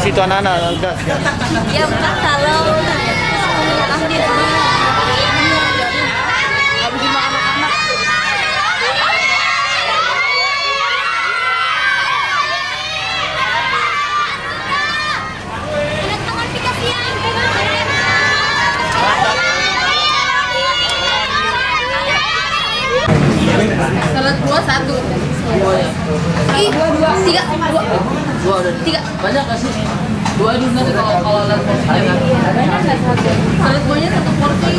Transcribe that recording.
situ anak-anak enggak Ya enggak kalau ambil anak-anak. Salad buah satu. Ih, tiga, dua, Dua udah. tiga. Banyak gak sih? Dua dulu nanti kalau kalau lihat porsinya kan. Salad buahnya satu porsi.